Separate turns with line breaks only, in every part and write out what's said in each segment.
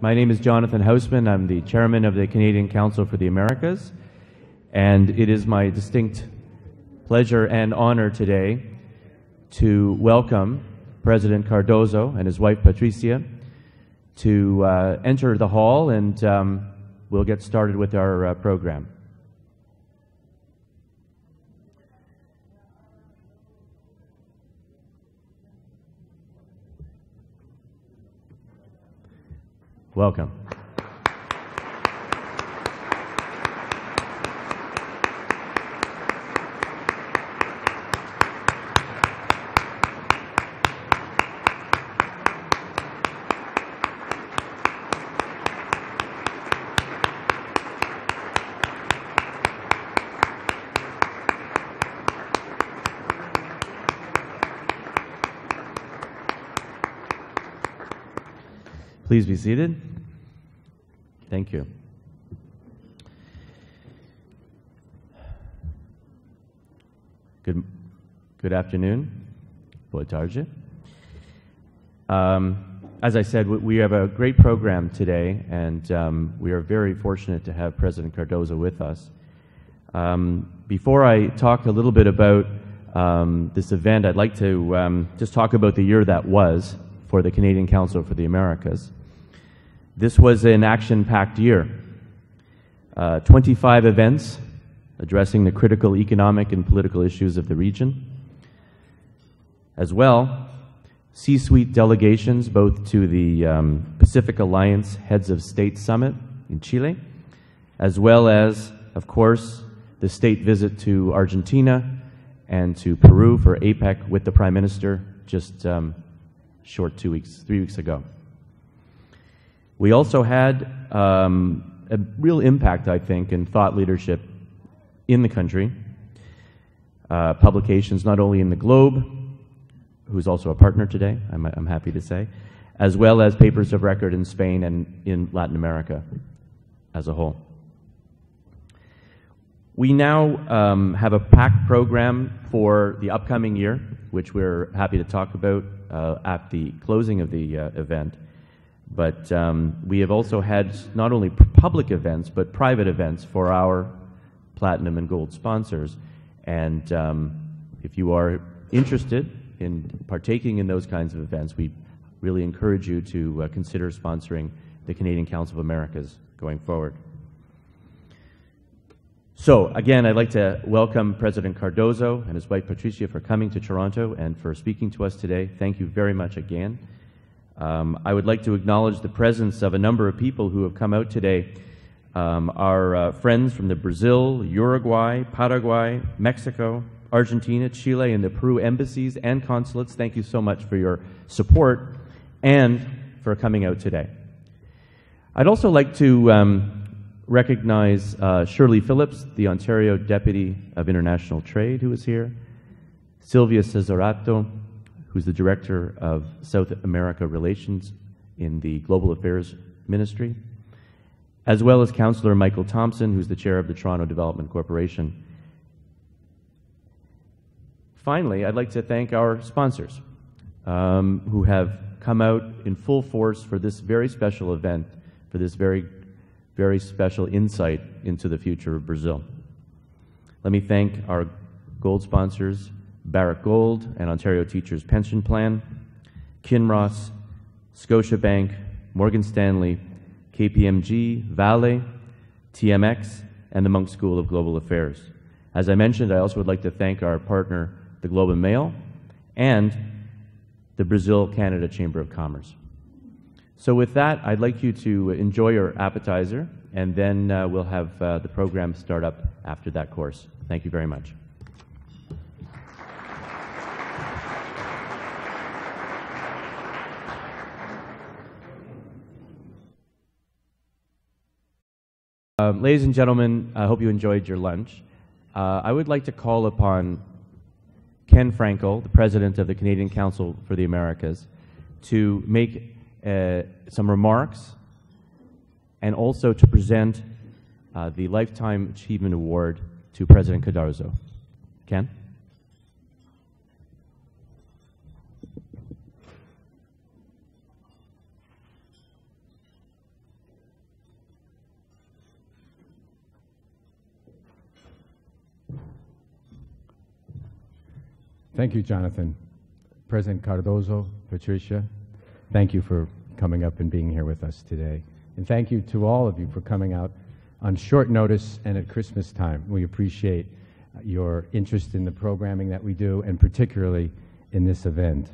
My name is Jonathan Hausman. I'm the chairman of the Canadian Council for the Americas, and it is my distinct pleasure and honor today to welcome President Cardoso and his wife Patricia to uh, enter the hall, and um, we'll get started with our uh, program. Welcome. Please be seated. Thank you. Good, good afternoon. Boa tarde. Um, as I said, we- have a great program today, and um, we are very fortunate to have President Cardoso with us. Um, before I talk a little bit about um, this event, I'd like to um, just talk about the year that was for the Canadian Council for the Americas. This was an action packed year. Uh, 25 events addressing the critical economic and political issues of the region. As well, C suite delegations both to the um, Pacific Alliance Heads of State Summit in Chile, as well as, of course, the state visit to Argentina and to Peru for APEC with the Prime Minister just um, short two weeks, three weeks ago. We also had um, a real impact, I think, in thought leadership in the country. Uh, publications not only in the Globe, who's also a partner today, I'm, I'm happy to say, as well as papers of record in Spain and in Latin America as a whole. We now um, have a packed program for the upcoming year, which we're happy to talk about uh, at the closing of the uh, event. But um, we have also had not only public events, but private events for our platinum and gold sponsors. And um, if you are interested in partaking in those kinds of events, we really encourage you to uh, consider sponsoring the Canadian Council of Americas going forward. So, again, I'd like to welcome President Cardoso and his wife Patricia for coming to Toronto and for speaking to us today. Thank you very much again. Um, I would like to acknowledge the presence of a number of people who have come out today. Um, our uh, friends from the Brazil, Uruguay, Paraguay, Mexico, Argentina, Chile, and the Peru embassies and consulates. Thank you so much for your support and for coming out today. I'd also like to um, recognize uh, Shirley Phillips, the Ontario Deputy of International Trade, who is here, Sylvia Cesaretto, who's the Director of South America Relations in the Global Affairs Ministry, as well as Councillor Michael Thompson, who's the Chair of the Toronto Development Corporation. Finally, I'd like to thank our sponsors um, who have come out in full force for this very special event, for this very very special insight into the future of Brazil. Let me thank our gold sponsors, Barrick Gold and Ontario Teachers Pension Plan, Kinross, Scotiabank, Morgan Stanley, KPMG, Vale, TMX, and the Munk School of Global Affairs. As I mentioned, I also would like to thank our partner, the Globe and Mail, and the Brazil Canada Chamber of Commerce. So with that, I'd like you to enjoy your appetizer, and then uh, we'll have uh, the program start up after that course. Thank you very much. Um, ladies and gentlemen, I hope you enjoyed your lunch. Uh, I would like to call upon Ken Frankel, the president of the Canadian Council for the Americas, to make uh, some remarks and also to present uh, the Lifetime Achievement Award to President Cardoso. Ken?
Thank you, Jonathan. President Cardoso, Patricia, thank you for coming up and being here with us today. And thank you to all of you for coming out on short notice and at Christmas time. We appreciate your interest in the programming that we do, and particularly in this event.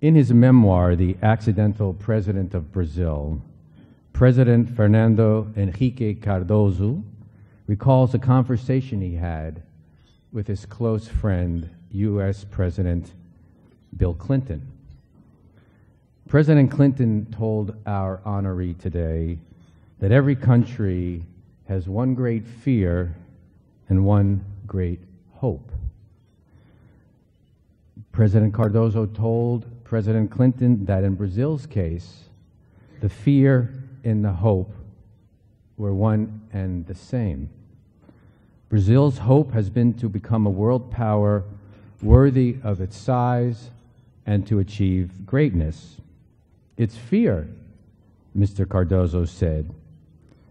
In his memoir, The Accidental President of Brazil, President Fernando Henrique Cardoso recalls a conversation he had with his close friend, U.S. President Bill Clinton. President Clinton told our honoree today that every country has one great fear and one great hope. President Cardoso told President Clinton that in Brazil's case, the fear and the hope were one and the same. Brazil's hope has been to become a world power worthy of its size and to achieve greatness. Its fear, Mr. Cardoso said,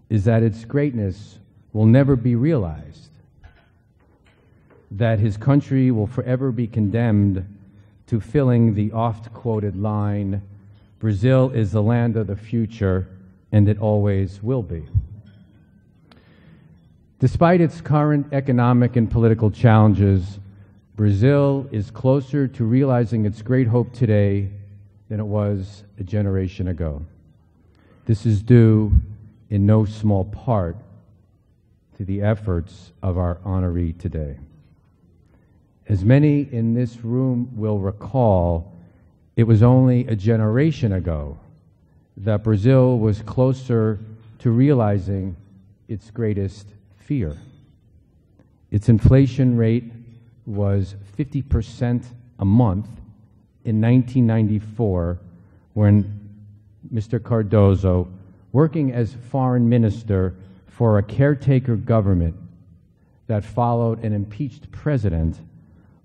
is that its greatness will never be realized, that his country will forever be condemned to filling the oft quoted line Brazil is the land of the future, and it always will be. Despite its current economic and political challenges, Brazil is closer to realizing its great hope today than it was a generation ago. This is due in no small part to the efforts of our honoree today. As many in this room will recall, it was only a generation ago that Brazil was closer to realizing its greatest fear. Its inflation rate was 50% a month in 1994 when Mr. Cardoso, working as foreign minister for a caretaker government that followed an impeached president,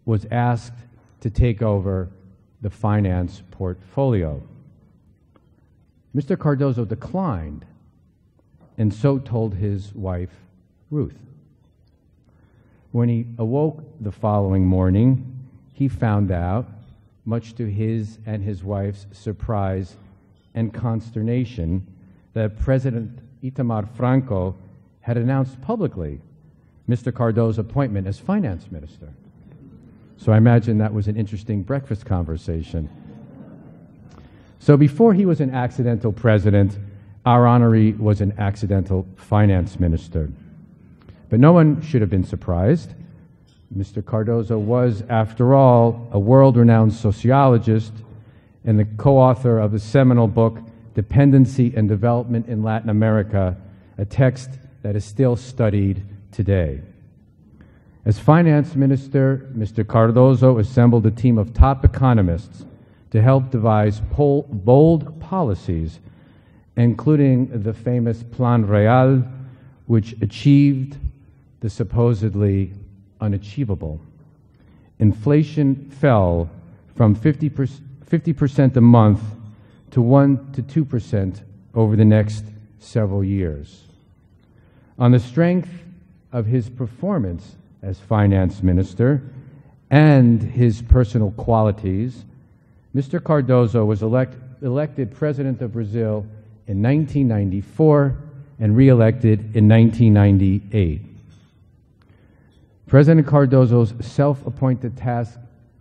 was asked to take over the finance portfolio. Mr. Cardoso declined, and so told his wife, Ruth. When he awoke the following morning, he found out, much to his and his wife's surprise and consternation, that President Itamar Franco had announced publicly Mr. Cardoso's appointment as finance minister. So I imagine that was an interesting breakfast conversation. So before he was an accidental president, our honoree was an accidental finance minister. But no one should have been surprised. Mr. Cardoso was, after all, a world renowned sociologist and the co author of the seminal book, Dependency and Development in Latin America, a text that is still studied today. As finance minister, Mr. Cardoso assembled a team of top economists to help devise bold policies, including the famous Plan Real, which achieved the supposedly unachievable. Inflation fell from 50%, 50% a month to 1 to 2% over the next several years. On the strength of his performance as finance minister and his personal qualities, Mr. Cardoso was elect, elected president of Brazil in 1994 and reelected in 1998. President Cardoso's self appointed task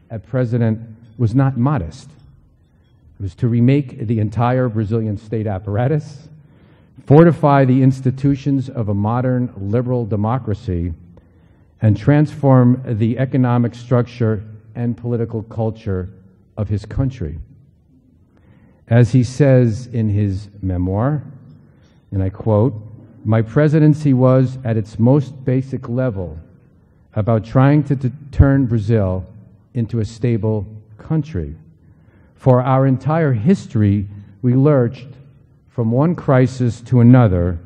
as president was not modest. It was to remake the entire Brazilian state apparatus, fortify the institutions of a modern liberal democracy, and transform the economic structure and political culture of his country. As he says in his memoir, and I quote, My presidency was, at its most basic level, about trying to, turn Brazil into a stable country. For our entire history, we lurched from one crisis to another,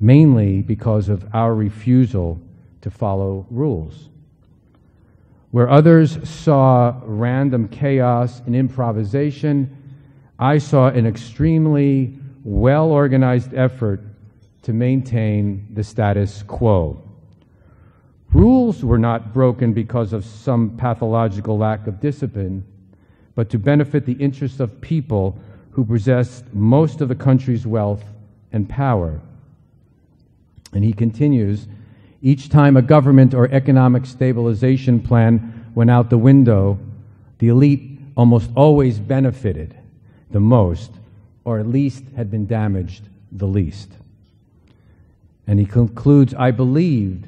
mainly because of our refusal to follow rules. Where others saw random chaos and improvisation, I saw an extremely well organized effort to maintain the status quo. Rules were not broken because of some pathological lack of discipline, but to benefit the interests of people who possessed most of the country's wealth and power. And he continues each time a government or economic stabilization plan went out the window, the elite almost always benefited the most, or at least had been damaged the least. And he concludes I believed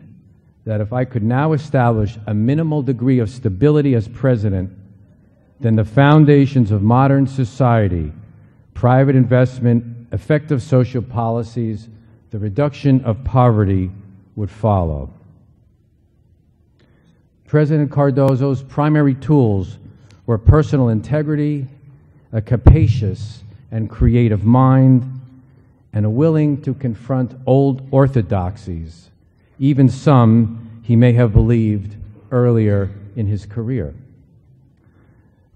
that if I could now establish a minimal degree of stability as president, then the foundations of modern society, private investment, effective social policies, the reduction of poverty would follow. President Cardoso's primary tools were personal integrity, a capacious and creative mind, and a willing to confront old orthodoxies, even some he may have believed earlier in his career.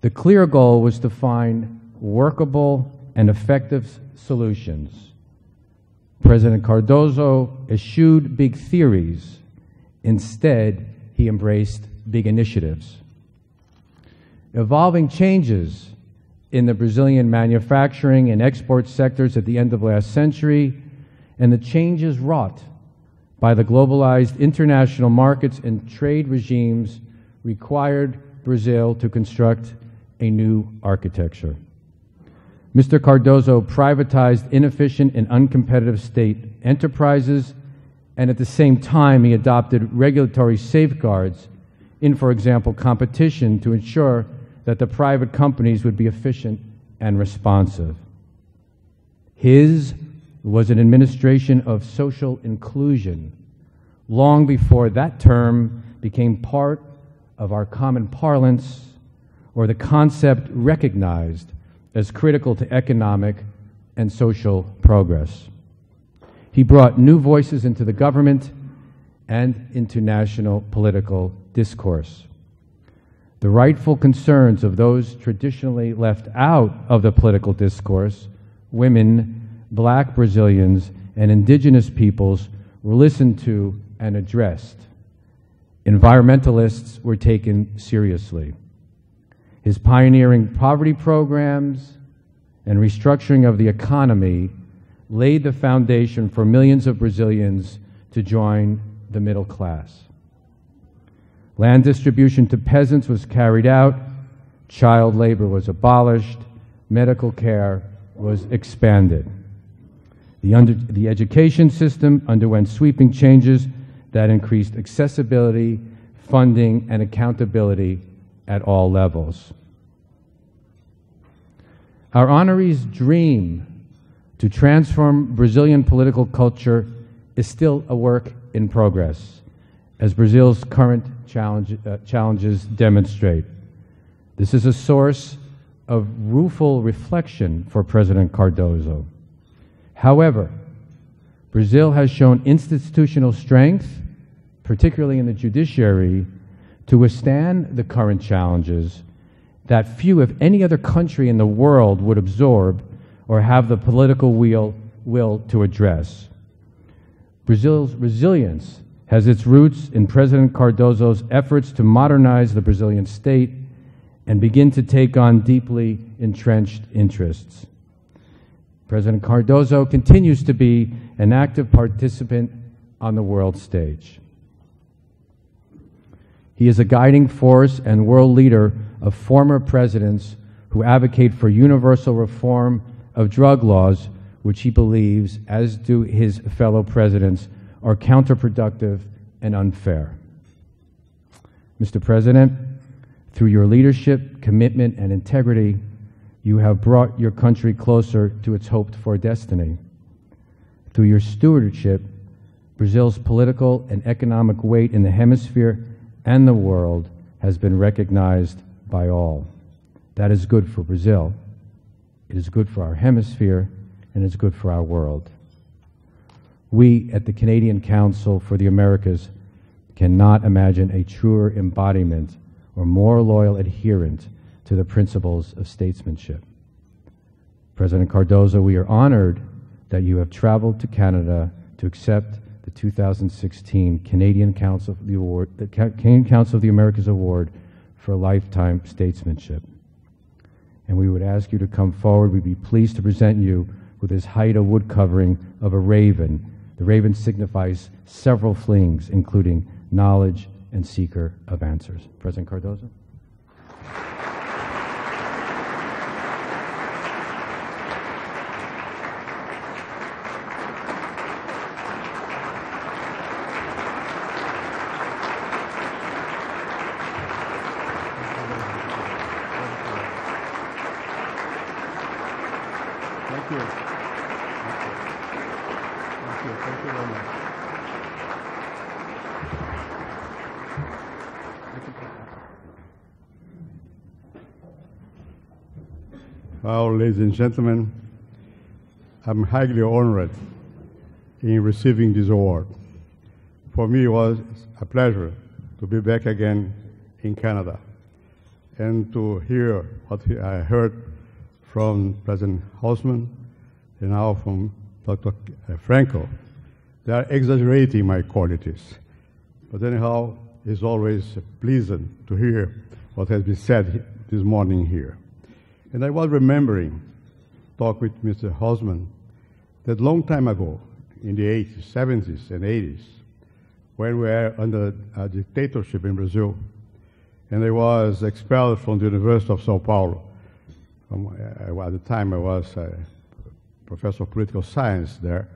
The clear goal was to find workable and effective solutions. President Cardoso eschewed big theories. Instead, he embraced big initiatives. Evolving changes in the Brazilian manufacturing and export sectors at the end of last century, and the changes wrought by the globalized international markets and trade regimes required Brazil to construct a new architecture. Mr. Cardoso privatized inefficient and uncompetitive state enterprises, and at the same time, he adopted regulatory safeguards in, for example, competition to ensure that the private companies would be efficient and responsive. His was an administration of social inclusion long before that term became part of our common parlance or the concept recognized as critical to economic and social progress. He brought new voices into the government and into national political discourse the rightful concerns of those traditionally left out of the political discourse, women, black Brazilians, and indigenous peoples, were listened to and addressed. Environmentalists were taken seriously. His pioneering poverty programs and restructuring of the economy laid the foundation for millions of Brazilians to join the middle class. Land distribution to peasants was carried out, child labor was abolished, medical care was expanded. The, under, the education system underwent sweeping changes that increased accessibility, funding, and accountability at all levels. Our honorees' dream to transform Brazilian political culture is still a work in progress, as Brazil's current challenge, uh, challenges demonstrate. This is a source of rueful reflection for President Cardoso. However, Brazil has shown institutional strength, particularly in the judiciary, to withstand the current challenges that few, if any other country in the world, would absorb or have the political will, will to address. Brazil's resilience has its roots in President Cardoso's efforts to modernize the Brazilian state and begin to take on deeply entrenched interests. President Cardoso continues to be an active participant on the world stage. He is a guiding force and world leader of former presidents who advocate for universal reform of drug laws, which he believes, as do his fellow presidents, are counterproductive and unfair. Mr. President, through your leadership, commitment, and integrity, you have brought your country closer to its hoped for destiny. Through your stewardship, Brazil's political and economic weight in the hemisphere and the world has been recognized by all. That is good for Brazil. It is good for our hemisphere, and it's good for our world. We at the Canadian Council for the Americas cannot imagine a truer embodiment or more loyal adherent to the principles of statesmanship. President Cardoso, we are honored that you have traveled to Canada to accept the 2016 Canadian Council of the Award, the Canadian Council of the Americas Award for Lifetime Statesmanship. And we would ask you to come forward. We'd be pleased to present you with this Haida wood covering of a raven. The raven signifies several things, including knowledge and seeker of answers. President Cardoso?
Thank you. Thank you. Thank you. Thank you very much. Well, ladies and gentlemen, I'm highly honored in receiving this award. For me, it was a pleasure to be back again in Canada and to hear what I heard from President Hausman and now from Dr. Franco. They are exaggerating my qualities. But anyhow, it's always pleasant to hear what has been said this morning here. And I was remembering, talk with Mr. Hausman that long time ago, in the 80s, 70s, and 80s, when we were under a dictatorship in Brazil, and I was expelled from the University of Sao Paulo. Uh, at the time, I was a professor of political science there,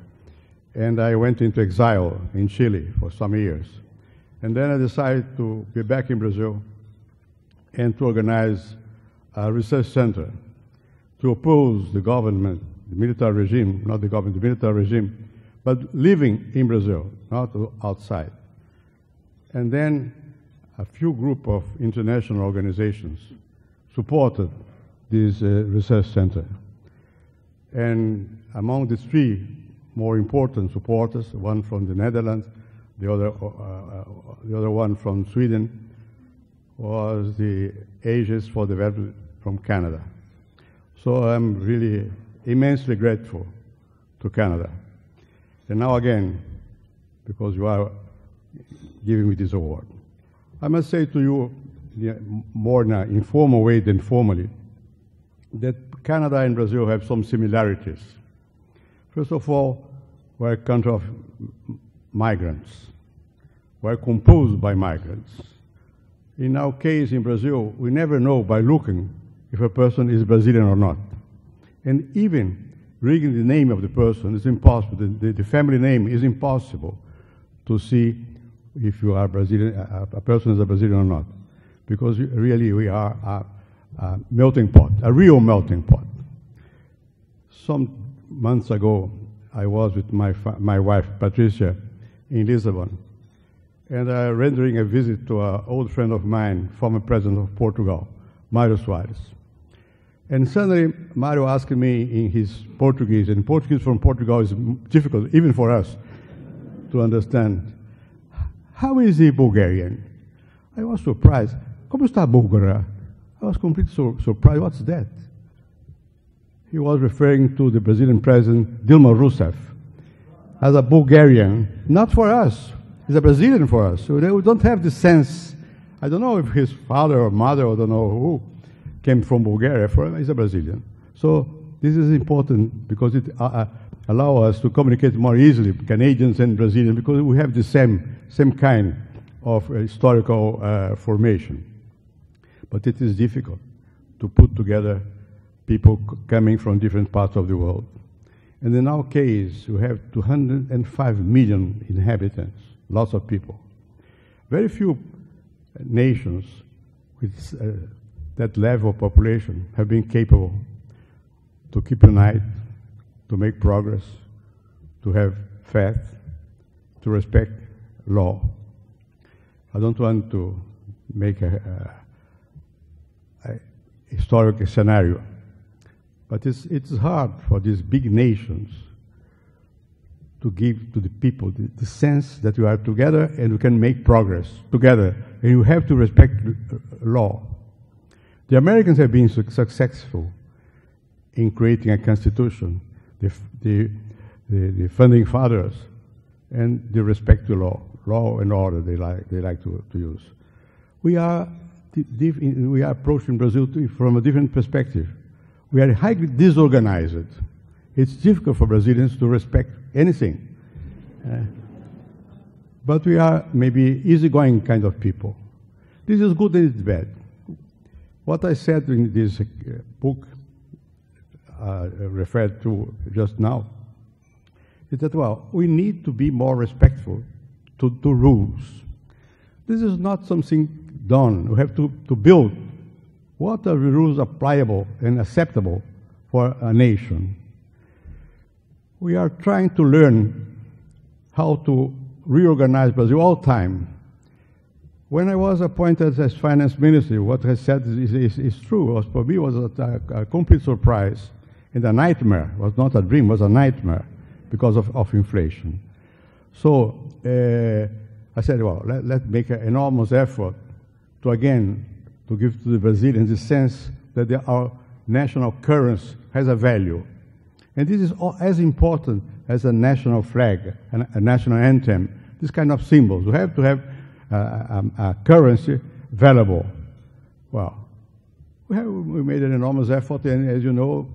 and I went into exile in Chile for some years. And then I decided to be back in Brazil and to organize a research center to oppose the government, the military regime, not the government, the military regime, but living in Brazil, not outside. And then a few group of international organizations supported this uh, research center. And among the three more important supporters, one from the Netherlands, the other, uh, uh, the other one from Sweden, was the Ages for Development from Canada. So I'm really immensely grateful to Canada. And now again, because you are giving me this award. I must say to you, more in an informal way than formally, that Canada and Brazil have some similarities. First of all, we're a country of migrants. We're composed by migrants. In our case in Brazil, we never know by looking if a person is Brazilian or not. And even reading the name of the person is impossible. The, the, the family name is impossible to see if you are Brazilian, a, a person is a Brazilian or not. Because really we are a, a melting pot, a real melting pot. Some months ago, I was with my, my wife, Patricia, in Lisbon, and I uh, rendering a visit to an old friend of mine, former president of Portugal, Mário Soares. And suddenly, Mario asked me in his Portuguese, and Portuguese from Portugal is difficult, even for us, to understand. How is he Bulgarian? I was surprised. Como está Bulgara? I was completely sur- surprised. What's that? He was referring to the Brazilian president Dilma Rousseff as a Bulgarian, not for us. He's a Brazilian for us. So they don't have the sense. I don't know if his father or mother, I don't know who, came from Bulgaria. For a Brazilian. So this is important because it uh, uh, allows us to communicate more easily, Canadians and Brazilians, because we have the same, same kind of uh, historical uh, formation. But it is difficult to put together people coming from different parts of the world. And in our case, we have 205 million inhabitants, lots of people. Very few nations with uh, that level of population have been capable to keep united, to make progress, to have faith, to respect law. I don't want to make a, a, a historic scenario, but it's, it's hard for these big nations to give to the people the, the sense that we are together and we can make progress together. And you have to respect law. The Americans have been suc- successful in creating a constitution. The, the, the, the founding fathers and the respect to law, law and order they like, they like to, to use. We are, we are approaching Brazil from a different perspective. We are highly disorganized. It's difficult for Brazilians to respect anything. Uh, but we are maybe easygoing kind of people. This is good and it's bad. What I said in this uh, book, uh, referred to just now, is that, well, we need to be more respectful to, to rules. This is not something done. We have to, to build what are the rules applicable and acceptable for a nation. We are trying to learn how to reorganize Brazil all time. When I was appointed as finance minister, what I said is, is, is true. Was, for me, was a, a, complete surprise and a nightmare. It was not a dream, it was a nightmare because of, of inflation. So uh, I said, well, let, let's make an enormous effort to again to give to the Brazilians the sense that our national currency has a value. And this is all, as important as a national flag, a, a national anthem, this kind of symbols. We have to have a, a, currency valuable. Well, we made an enormous effort, and as you know,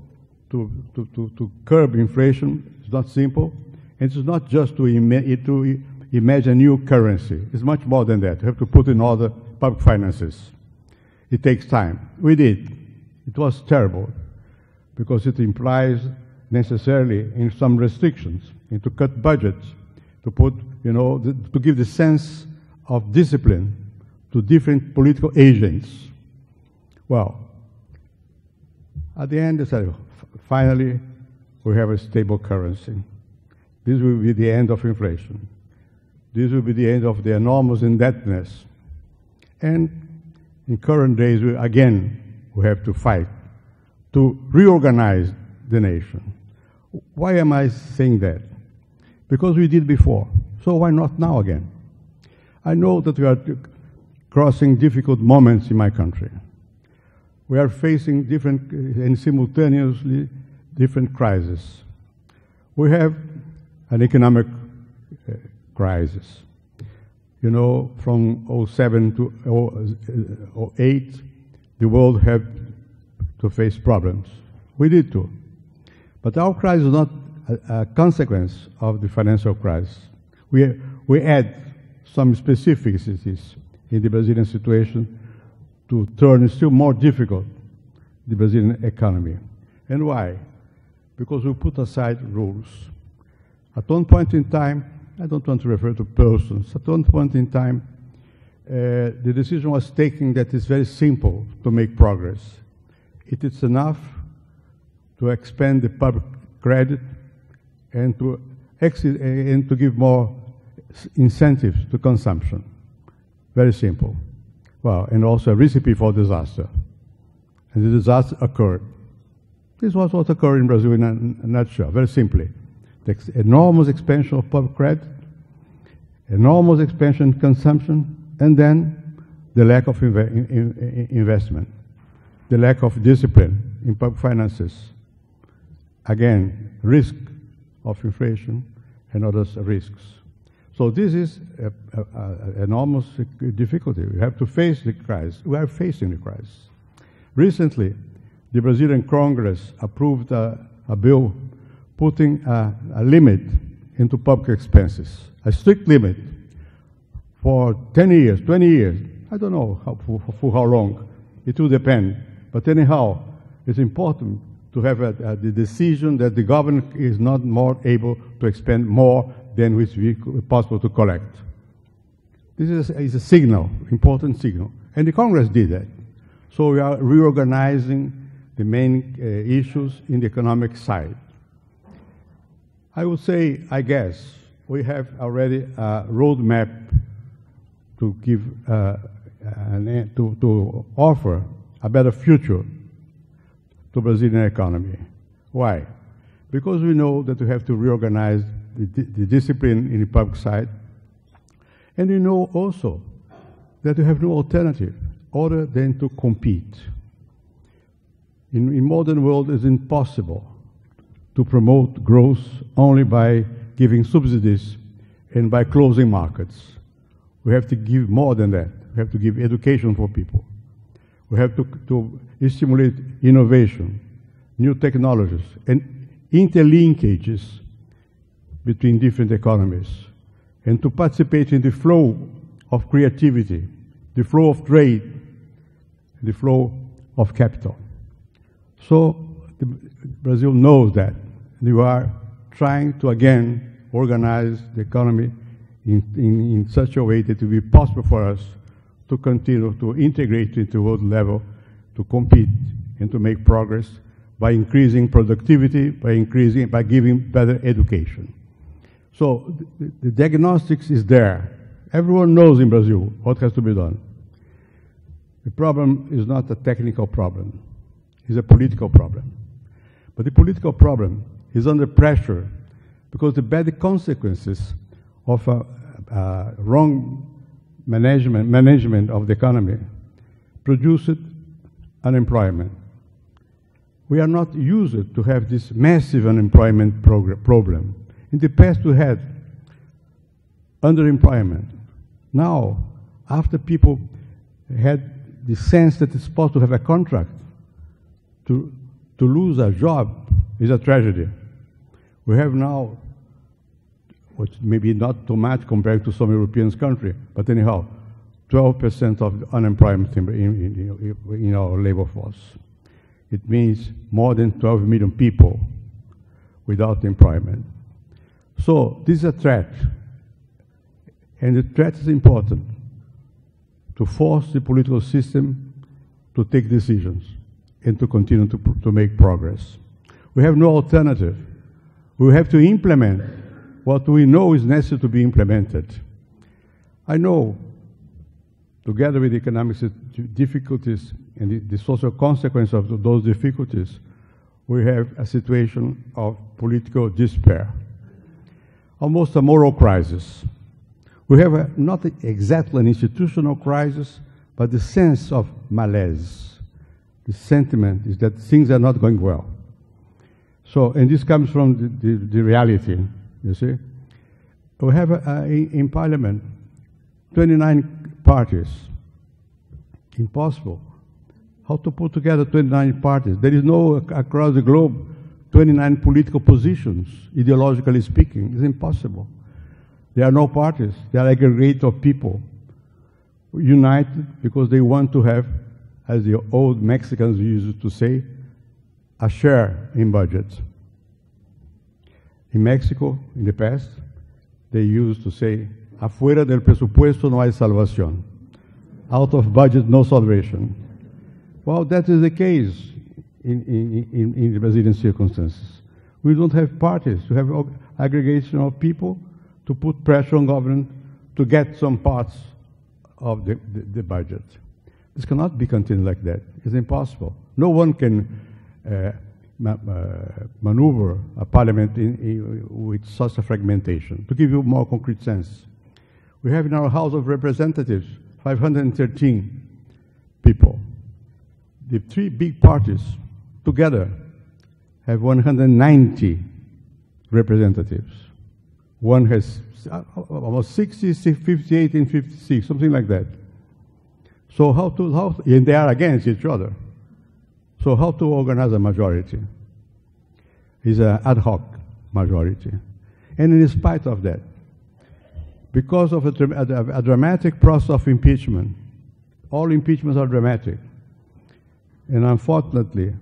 to, to, to, to curb inflation. It's not simple. And it's not just to, ima to imagine a new currency. It's much more than that. You have to put in order public finances. It takes time. We did. It was terrible because it implies necessarily in some restrictions, and to cut budgets, to put, you know, the, to give the sense of discipline to different political agents. Well, at the end, they said, finally, we have a stable currency. This will be the end of inflation. This will be the end of the enormous indebtedness. And in current days, we, again, we have to fight to reorganize the nation. Why am I saying that? Because we did before. So why not now again? I know that we are crossing difficult moments in my country. We are facing different and simultaneously different crises. We have an economic uh, crisis. You know, from 07 to 08, the world had to face problems. We did too. But our crisis is not a, a consequence of the financial crisis. We, we add some specificities in the Brazilian situation to turn still more difficult the Brazilian economy. And why? because we put aside rules. At one point in time, I don't want to refer to persons, at one point in time, uh, the decision was taken that it's very simple to make progress. It is enough to expand the public credit and to, and to give more incentives to consumption. Very simple. Well, and also a recipe for disaster. And the disaster occurred. This was what occurred in Brazil in a, nutshell, very simply. The enormous expansion of public credit, enormous expansion consumption, and then the lack of inve in, in investment, the lack of discipline in public finances. Again, risk of inflation and other risks. So this is an enormous difficulty. We have to face the crisis. We are facing the crisis. Recently, the Brazilian Congress approved a, a bill putting a, a, limit into public expenses, a strict limit for 10 years, 20 years. I don't know how, for, for, how long. It will depend. But anyhow, it's important to have a, a, the decision that the government is not more able to expend more than which is possible to collect. This is, is a signal, important signal. And the Congress did that. So we are reorganizing the main uh, issues in the economic side. I would say, I guess, we have already a roadmap to give, uh, an, to, to offer a better future to Brazilian economy. Why? Because we know that we have to reorganize the, the discipline in the public side, and we know also that we have no alternative other than to compete in, in modern world it's impossible to promote growth only by giving subsidies and by closing markets. We have to give more than that. We have to give education for people. We have to, to stimulate innovation, new technologies, and interlinkages between different economies, and to participate in the flow of creativity, the flow of trade, the flow of capital. So Brazil knows that. We are trying to again organize the economy in, in, in such a way that it will be possible for us to continue to integrate into world level, to compete and to make progress by increasing productivity, by increasing, by giving better education. So the, the diagnostics is there. Everyone knows in Brazil what has to be done. The problem is not a technical problem. It's a political problem. But the political problem is under pressure because the bad consequences of a, a wrong management, management of the economy produced unemployment. We are not used to have this massive unemployment problem. In the past, we had underemployment. Now, after people had the sense that it's possible to have a contract, to, to lose a job is a tragedy. We have now which maybe not too much compared to some European countries, but anyhow, 12% of unemployment in, in, in, our labor force. It means more than 12 million people without employment. So this is a threat, and the threat is important to force the political system to take decisions and to continue to, to make progress. We have no alternative. We have to implement what we know is necessary to be implemented. I know, together with the economic difficulties and the, the social consequence of those difficulties, we have a situation of political despair, almost a moral crisis. We have a, not exactly an institutional crisis, but the sense of malaise. The sentiment is that things are not going well. So, and this comes from the, the, the reality you see. We have uh, in, in parliament 29 parties. Impossible. How to put together 29 parties? There is no, across the globe, 29 political positions, ideologically speaking. It's impossible. There are no parties. They are aggregate of people united because they want to have, as the old Mexicans used to say, a share in budgets. In Mexico, in the past, they used to say, afuera del presupuesto no hay salvación. Out of budget, no salvation. Well, that is the case in, in, in, the Brazilian circumstances. We don't have parties. We have aggregation of people to put pressure on government to get some parts of the, the, the budget. This cannot be continued like that. It's impossible. No one can uh, ma uh, maneuver a parliament in, in, with such a fragmentation. To give you more concrete sense, we have in our House of Representatives 513 people. The three big parties together have 190 representatives. One has uh, almost 60, 58, and 56, something like that. So how to, how, and they are against each other. So how to organize a majority? Is an ad hoc majority. And in spite of that, because of a, a, a, dramatic process of impeachment, all impeachments are dramatic. And unfortunately,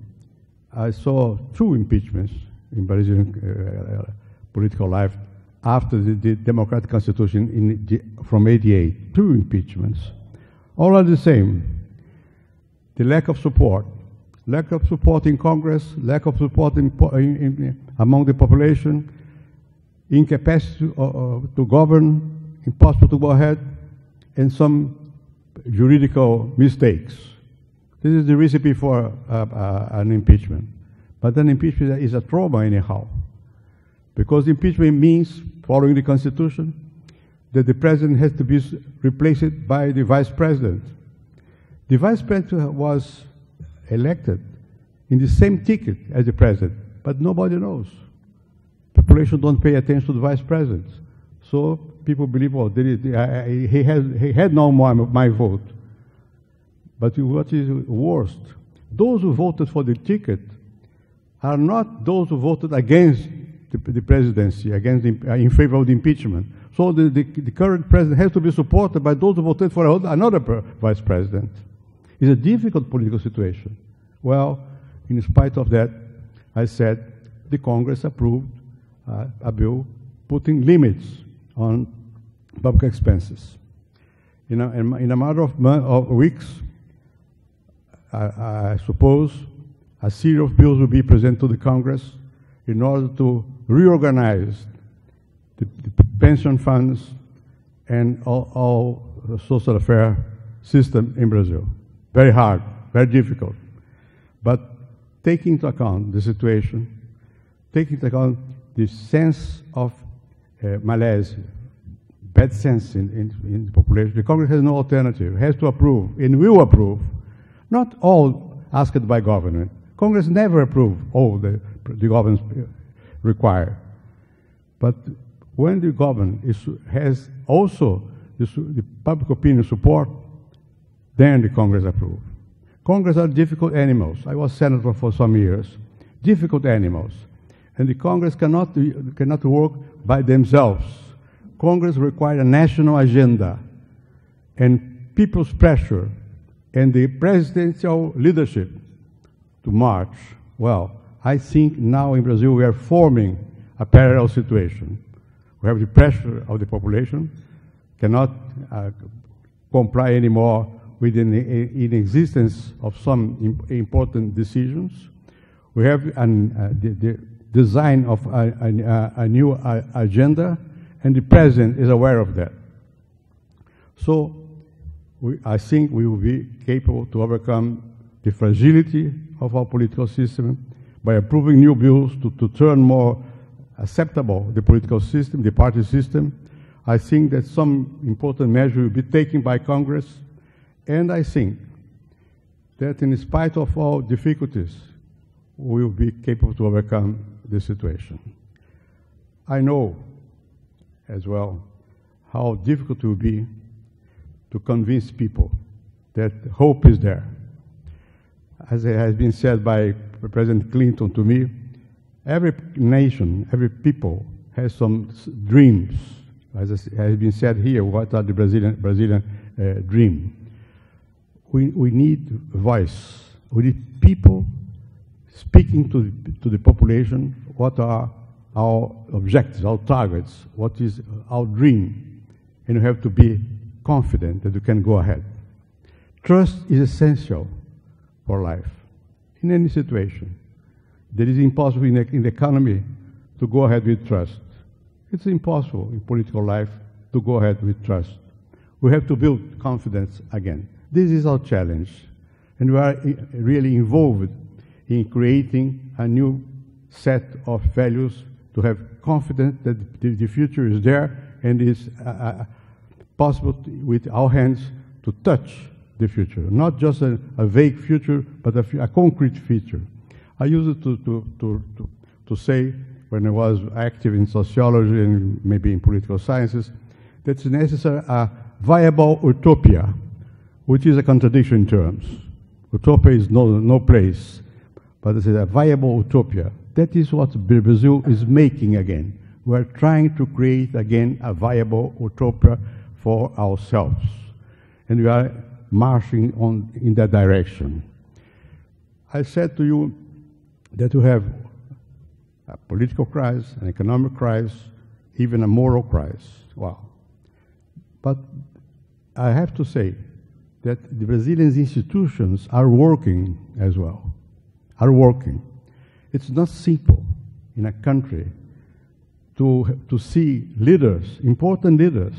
I saw two impeachments in Brazilian uh, political life after the, the democratic constitution in, from 88. Two impeachments. All are the same. The lack of support lack of support in Congress, lack of support in, in, in, among the population, incapacity to, uh, uh, to govern, impossible to go ahead, and some juridical mistakes. This is the recipe for uh, uh, an impeachment. But an impeachment is a trauma anyhow. Because impeachment means, following the Constitution, that the president has to be replaced by the vice president. The vice president was elected in the same ticket as the president, but nobody knows. Population don't pay attention to the vice president. So people believe, oh, he, has, he had no more my vote. But what is worst, those who voted for the ticket are not those who voted against the, the presidency, against the, uh, in favor of the impeachment. So the, the, the, current president has to be supported by those who voted for another vice president. It's a difficult political situation. Well, in spite of that, I said the Congress approved uh, a bill putting limits on public expenses. In a, in a matter of, of weeks, I, I suppose a series of bills will be presented to the Congress in order to reorganize the, the pension funds and all, all social affair system in Brazil. Very hard, very difficult. But taking into account the situation, taking into account the sense of uh, malaise, bad sense in, in, in, the population, the Congress has no alternative. It has to approve and will approve. Not all asked by government. Congress never approved all the, the government require. But when the government is, has also the, the public opinion support, then the Congress approves. Congress are difficult animals. I was senator for some years. Difficult animals. And the Congress cannot, cannot work by themselves. Congress requires a national agenda and people's pressure and the presidential leadership to march. Well, I think now in Brazil we are forming a parallel situation. We have the pressure of the population, cannot uh, comply anymore with the inexistence of some important decisions. We have an, uh, the, the, design of a, a, a new uh, agenda, and the president is aware of that. So we, I think we will be capable to overcome the fragility of our political system by approving new bills to, to turn more acceptable the political system, the party system. I think that some important measure will be taken by Congress, and I think that in spite of all difficulties, we will be capable to overcome the situation. I know as well how difficult it will be to convince people that hope is there. As it has been said by President Clinton to me, every nation, every people has some dreams. As has been said here, what are the Brazilian, Brazilian uh, dream? We, we need voice. We need people speaking to the, to the population what are our objectives, our targets, what is our dream. And you have to be confident that you can go ahead. Trust is essential for life in any situation. It is impossible in the, in the economy to go ahead with trust. It's impossible in political life to go ahead with trust. We have to build confidence again. This is our challenge. And we are really involved in creating a new set of values to have confidence that the, the future is there and is uh, uh possible with our hands to touch the future, not just a, a vague future, but a, a, concrete future. I used to, to, to, to, to say when I was active in sociology and maybe in political sciences, that it's necessary a viable utopia, which is a contradiction in terms. Utopia is no, no place, but it's a viable utopia. That is what Brazil is making again. We're trying to create again a viable utopia for ourselves. And we are marching on in that direction. I said to you that we have a political crisis, an economic crisis, even a moral crisis. Wow. But I have to say that the Brazilian institutions are working as well, are working. It's not simple in a country to, to see leaders, important leaders,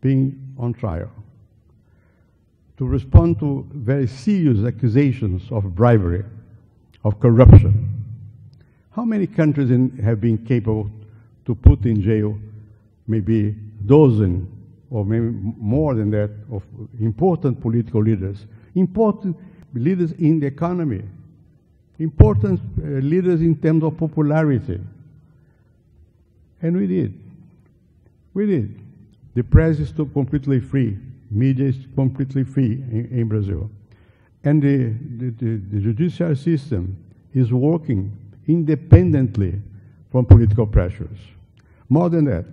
being on trial, to respond to very serious accusations of bribery, of corruption. How many countries in, have been capable to put in jail maybe dozen or maybe more than that of important political leaders, important leaders in the economy, important uh, leaders in terms of popularity. And we did. We did. The press is completely free. Media is completely free in, in Brazil. And the, the, the, the judicial system is working independently from political pressures. More than that,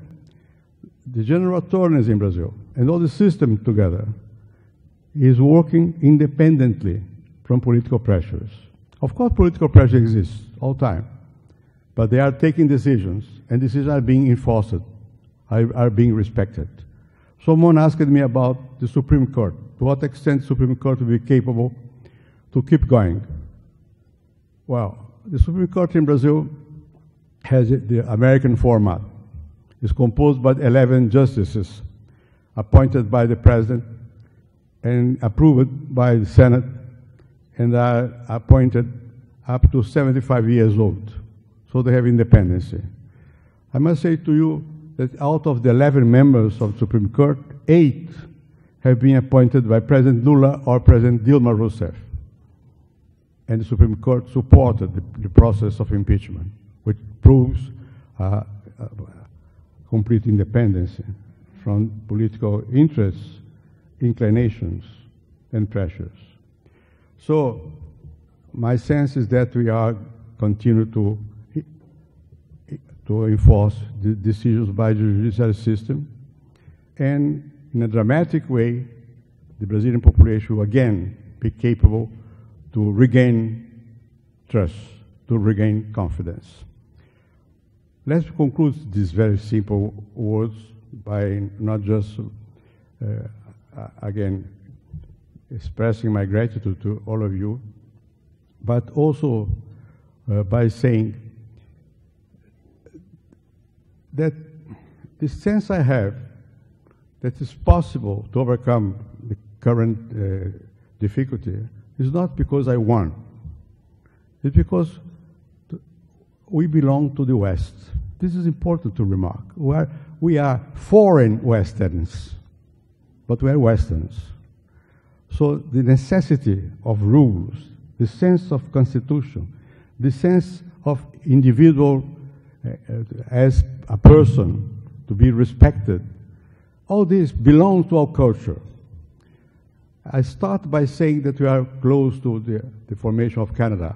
the general attorneys in Brazil and all the system together is working independently from political pressures. Of course, political pressure exists all the time, but they are taking decisions, and decisions are being enforced, are, are being respected. Someone asked me about the Supreme Court. To what extent the Supreme Court will be capable to keep going? Well, the Supreme Court in Brazil has the American format. It's composed by 11 justices appointed by the president and approved by the Senate and are appointed up to 75 years old. So they have independence. I must say to you that out of the 11 members of the Supreme Court, eight have been appointed by President Lula or President Dilma Rousseff. And the Supreme Court supported the, the process of impeachment, which proves uh, uh, complete independence from political interests, inclinations, and pressures. So my sense is that we are continue to to enforce the decisions by the judicial system, and in a dramatic way, the Brazilian population will again be capable to regain trust, to regain confidence. Let's conclude these very simple words by not just, uh, again, expressing my gratitude to all of you, but also uh, by saying that the sense I have that it's possible to overcome the current uh, difficulty is not because I won. It's because we belong to the West. This is important to remark. We are, we are foreign Westerns, but we are Westerns. So the necessity of rules, the sense of constitution, the sense of individual as a person to be respected, all this belongs to our culture. I start by saying that we are close to the, the formation of Canada.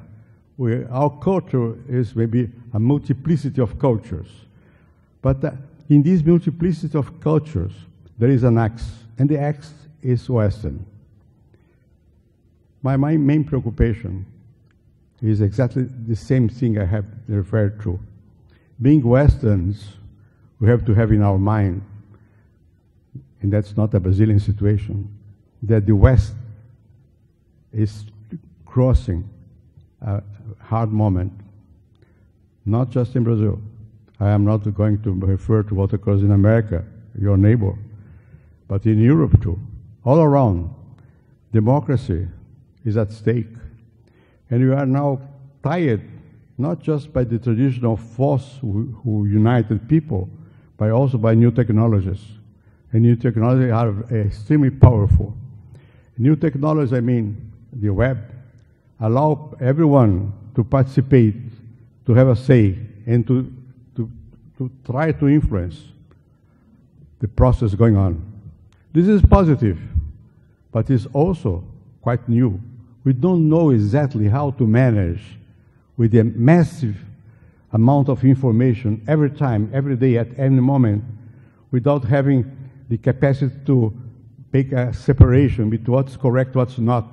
We, our culture is maybe a multiplicity of cultures. But uh, in this multiplicity of cultures, there is an axe, and the axe is Western. My, my main preoccupation is exactly the same thing I have referred to. Being Westerns, we have to have in our mind, and that's not a Brazilian situation, that the West is crossing a hard moment, not just in Brazil. I am not going to refer to what occurs in America, your neighbor, but in Europe too. All around, democracy is at stake. And we are now tired, not just by the traditional force who, who united people, but also by new technologies. And new technologies are extremely powerful. New technologies, I mean the web, allow everyone to participate, to have a say, and to, to, to try to influence the process going on. This is positive, but it's also quite new. We don't know exactly how to manage with the massive amount of information every time, every day, at any moment, without having the capacity to make a separation between what's correct, what's not.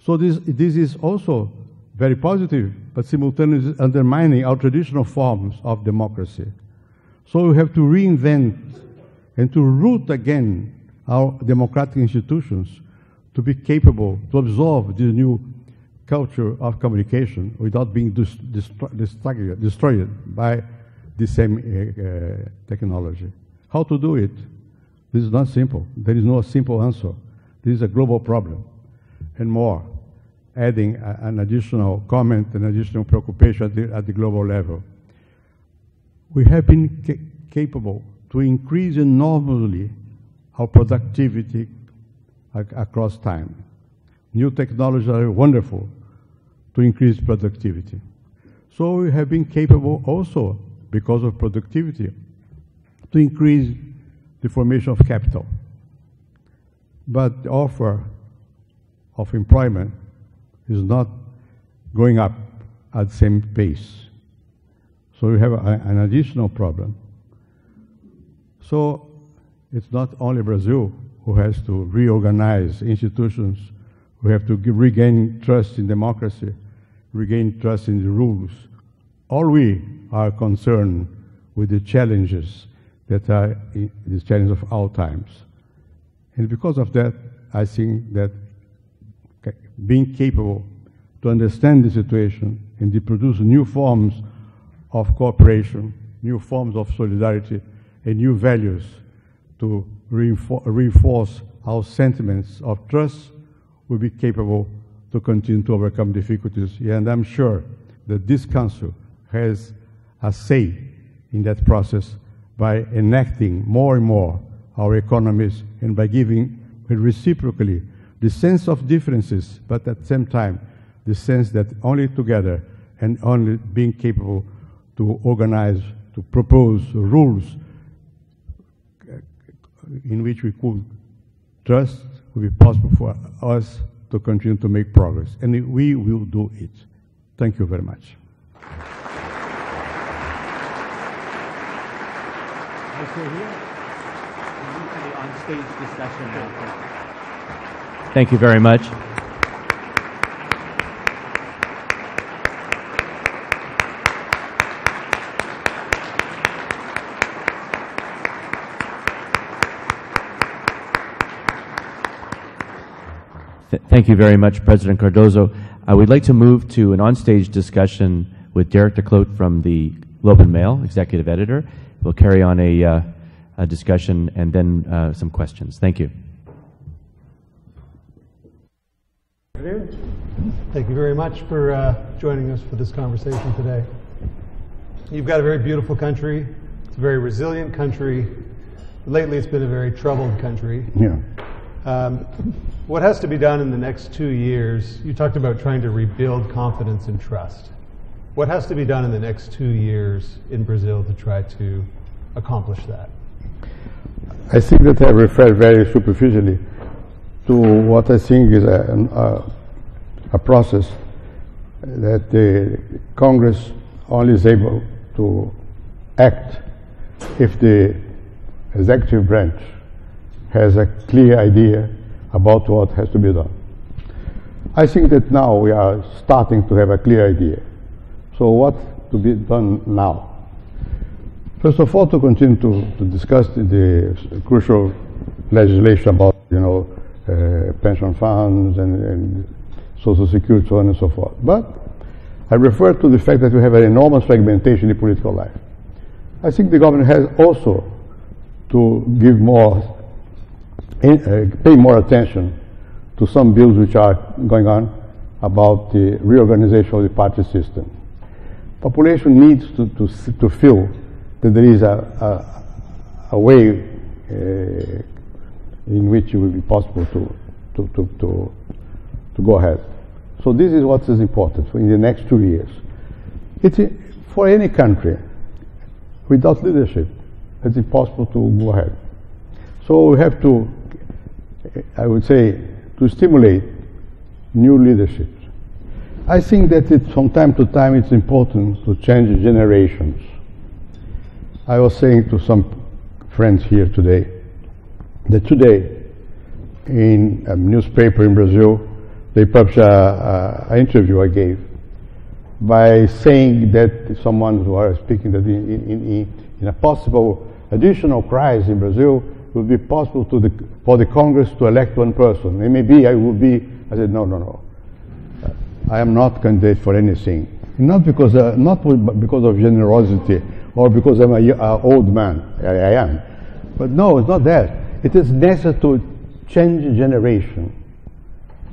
So this, this is also very positive, but simultaneously undermining our traditional forms of democracy. So we have to reinvent and to root again our democratic institutions to be capable to absorb this new culture of communication without being destroyed, destroyed by the same uh, uh, technology. How to do it? This is not simple. There is no simple answer. This is a global problem. And more, adding a, an additional comment, an additional preoccupation at the, at the global level. We have been ca capable to increase enormously our productivity ac across time. New technologies are wonderful to increase productivity. So we have been capable also, because of productivity, to increase the formation of capital. But the offer of employment is not going up at the same pace. So we have a, an additional problem. So it's not only Brazil who has to reorganize institutions, who have to regain trust in democracy, regain trust in the rules. All we are concerned with the challenges that are the challenge of our times. And because of that, I think that being capable to understand the situation and to produce new forms of cooperation, new forms of solidarity, and new values to reinforce our sentiments of trust will be capable to continue to overcome difficulties. And I'm sure that this Council has a say in that process by enacting more and more our economies and by giving reciprocally the sense of differences, but at the same time, the sense that only together and only being capable to organize, to propose rules in which we could trust will be possible for us to continue to make progress. And we will do it. Thank you very much.
Thank you very much. Thank you very much, President Cardoso. Uh, we'd like to move to an onstage discussion with Derek DeCloet from the Globe and Mail, executive editor. We'll carry on a, uh, a discussion and then uh, some questions. Thank you.
Thank you very much for uh, joining us for this conversation today. You've got a very beautiful country. It's a very resilient country. Lately, it's been a very troubled country.
Yeah.
Um, what has to be done in the next two years? You talked about trying to rebuild confidence and trust. What has to be done in the next two years in Brazil to try to accomplish that?
I think that I referred very superficially to what I think is a, a, a process that the Congress only is able to act if the executive branch has a clear idea about what has to be done. I think that now we are starting to have a clear idea. So what to be done now? First of all, to continue to, to discuss the, the, crucial legislation about, you know, uh, pension funds and, and social security, so on and so forth. But I refer to the fact that we have an enormous fragmentation in political life. I think the government has also to give more in, uh, pay more attention to some bills which are going on about the reorganization of the party system. Population needs to, to, to feel that there is a, a, a way uh, in which it will be possible to, to, to, to, to go ahead. So this is what is important in the next two years. It's for any country, without leadership, it's impossible to go ahead. So we have to I would say, to stimulate new leadership. I think that it, from time to time it's important to change generations. I was saying to some friends here today that today in a newspaper in Brazil they published an interview I gave by saying that someone who was speaking that in, in, in, in a possible additional crisis in Brazil will be possible the, for the Congress to elect one person. And maybe I will be, I said, no, no, no. I am not candidate for anything. Not because, uh, not because of generosity or because I'm an old man. I, I, am. But no, it's not that. It is necessary to change generation.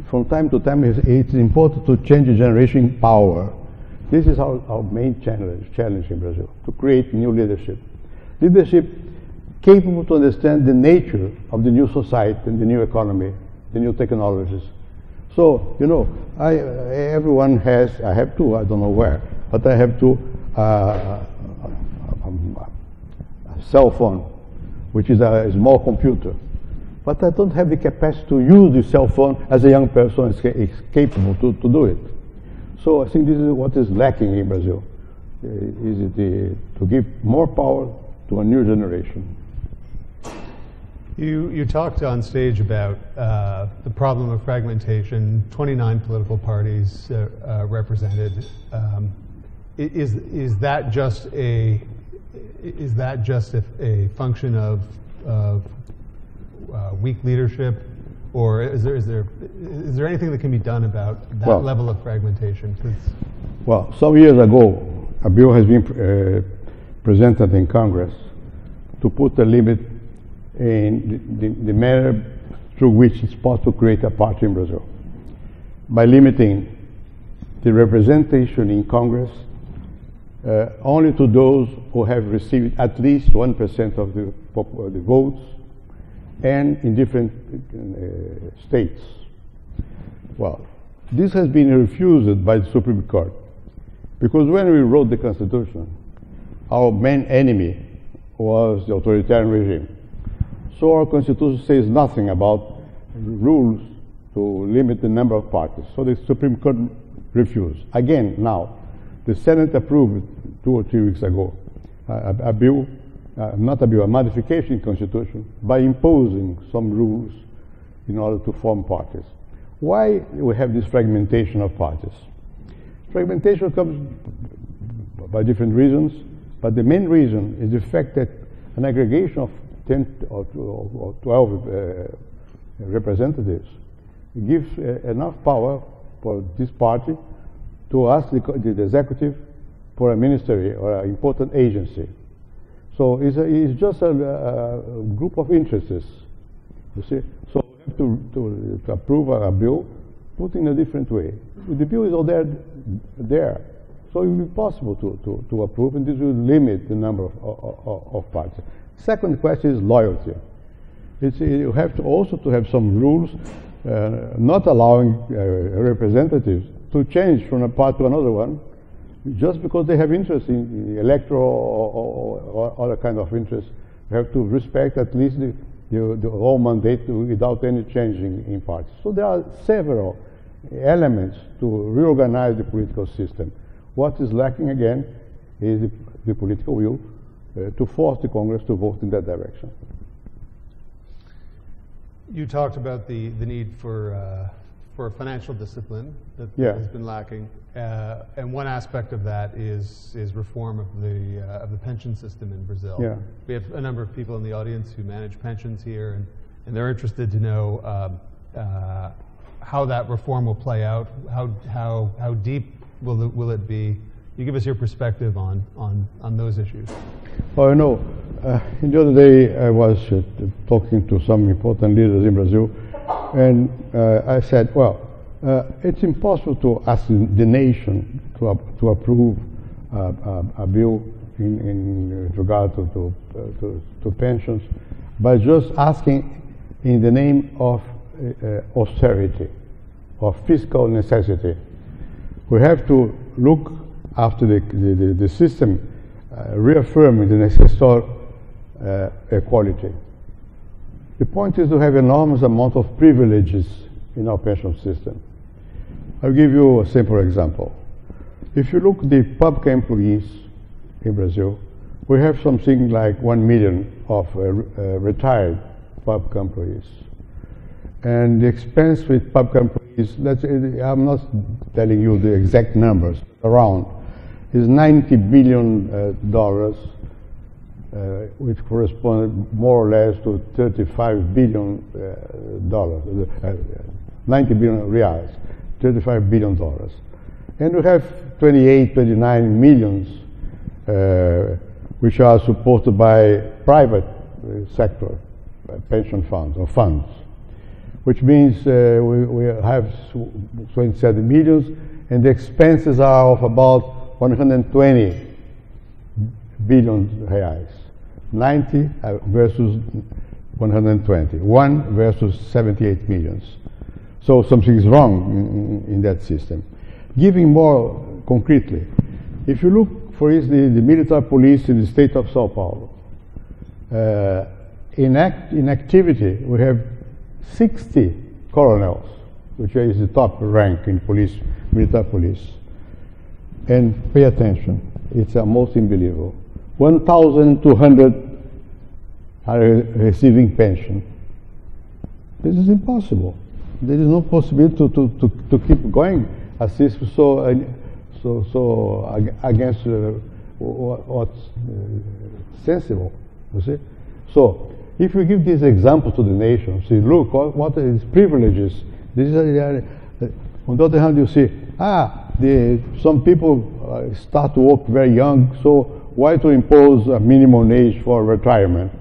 From time to time, it's, it's important to change generation power. This is our, our main challenge, challenge in Brazil, to create new leadership. Leadership capable to understand the nature of the new society and the new economy, the new technologies. So, you know, I, everyone has, I have to, I don't know where, but I have to uh, um, cell phone, which is a small computer. But I don't have the capacity to use the cell phone as a young person is, is capable to, to do it. So I think this is what is lacking in Brazil, uh, is it to give more power to a new generation.
You, you talked on stage about uh, the problem of fragmentation, 29 political parties uh, uh, represented. Um, is, is that just a, is that just a, a function of, of uh, weak leadership? Or is there, is, there, is there anything that can be done about that
Well-
level of fragmentation?
Well, some years ago, a bill has been uh, presented in Congress to put a limit in the, the, the manner through which it's possible to create a party in Brazil. By limiting the representation in Congress uh, only to those who have received at least 1% of the, the votes and in different uh, states. Well, this has been refused by the Supreme Court because when we wrote the Constitution, our main enemy was the authoritarian regime. So our Constitution says nothing about rules to limit the number of parties. So the Supreme Court refused. Again, now, the Senate approved two or three weeks ago a, a bill, uh, not a bill, a modification Constitution by imposing some rules in order to form parties. Why we have this fragmentation of parties? Fragmentation comes by different reasons, but the main reason is the fact that an aggregation of 10 or 12 uh, representatives gives uh, enough power for this party to ask the, the executive for a ministry or an important agency. So it's, a, it's just a, a, group of interests, you see. So to, to, to approve a, bill put in a different way. The bill is all there, there. So it will be possible to, to, to approve, and this will limit the number of, of, of parties. Second question is loyalty. It's, you have to also to have some rules uh, not allowing uh, representatives to change from a party to another one just because they have interest in, electoral or, or, or, other kind of interest. You have to respect at least the, the, the whole mandate without any changing in parties. So there are several elements to reorganize the political system. What is lacking again is the, the political will uh, to force the Congress to vote in that direction.
You talked about the, the need for, uh, for financial discipline that
Yeah.
has been lacking. Uh, and one aspect of that is, is reform of the, uh, of the pension system in Brazil.
Yeah.
We have a number of people in the audience who manage pensions here, and, and they're interested to know um, uh, how that reform will play out, how, how, how deep will it, will it be? You give us your perspective on, on, on those issues.
Oh, you know, uh, the other day I was uh, talking to some important leaders in Brazil, and uh, I said, well, uh, it's impossible to ask the nation to, to approve uh, a, a bill in, in regard to, to, uh, to, to pensions by just asking in the name of uh, austerity, of fiscal necessity. We have to look after the, the, the, system uh, reaffirming the necessary uh, equality. The point is to have enormous amount of privileges in our pension system. I'll give you a simple example. If you look the public employees in Brazil, we have something like one million of uh, uh, retired public employees. And the expense with public employees, let's, I'm not telling you the exact numbers, around, is 90 billion uh, dollars, uh, which corresponds more or less to 35 billion uh, dollars, uh, 90 billion reais, 35 billion dollars. And we have 28, 29 millions, uh, which are supported by private uh, sector uh, pension funds or funds which means uh, we, we have 27 millions, and the expenses are of about 120 billion reais. 90 uh, versus 120. 1 versus 78 millions. So something is wrong in, in- that system. Giving more concretely, if you look, for instance, the military police in the state of Sao Paulo, uh, in, act, in activity, we have 60 colonels, which is the top rank in police, military police. And pay attention, it's almost unbelievable. 1,200 are receiving pension. This is impossible. There is no possibility to, to, to, to keep going if so, so, so against uh, what's uh, sensible, you see? So, if you give this example to the nation, see, look, what, what is privileges? This is, uh, on the other hand, you see, ah, the, some people uh, start to work very young, so why to impose a minimum age for retirement?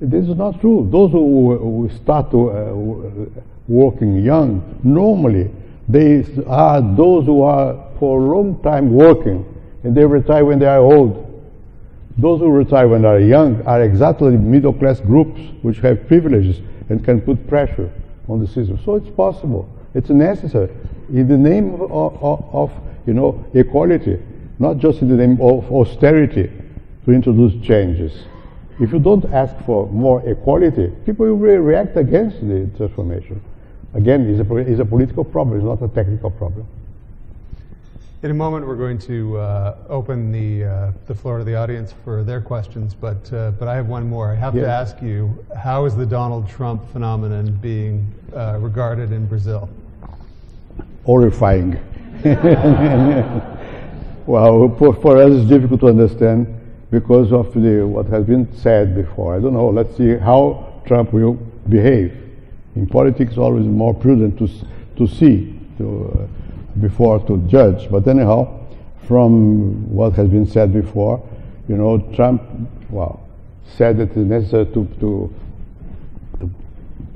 This is not true. Those who, who start to, uh, working young, normally they are those who are for a long time working and they retire when they are old. Those who retire when they are young are exactly middle class groups which have privileges and can put pressure on the system. So it's possible. It's necessary in the name of, of, of you know equality, not just in the name of austerity, to introduce changes. If you don't ask for more equality, people will react against the transformation. Again, it's a, it's a political problem, it's not a technical problem.
In a moment, we're going to uh, open the, uh, the floor to the audience for their questions, but, uh, but I have one more. I have to ask you how is the Donald Trump phenomenon being uh, regarded in Brazil?
Horrifying. well, for, for us, it's difficult to understand because of the, what has been said before. I don't know. Let's see how Trump will behave. In politics, always more prudent to, to see to, uh, before to judge. But anyhow, from what has been said before, you know, Trump, well, said that it's necessary to, to, to,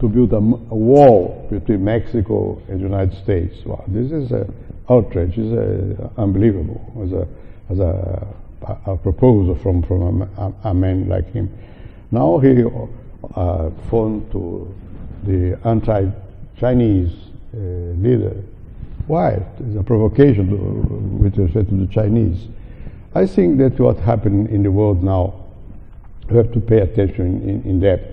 to build a, a, wall between Mexico and the United States. Well, this is an outrage. It's uh, unbelievable as a, as a a, proposal from, from a, a, man like him. Now he uh, phoned to the anti-Chinese uh, leader. Why? It's a provocation with respect to the Chinese. I think that what happened in the world now, we have to pay attention in, in depth,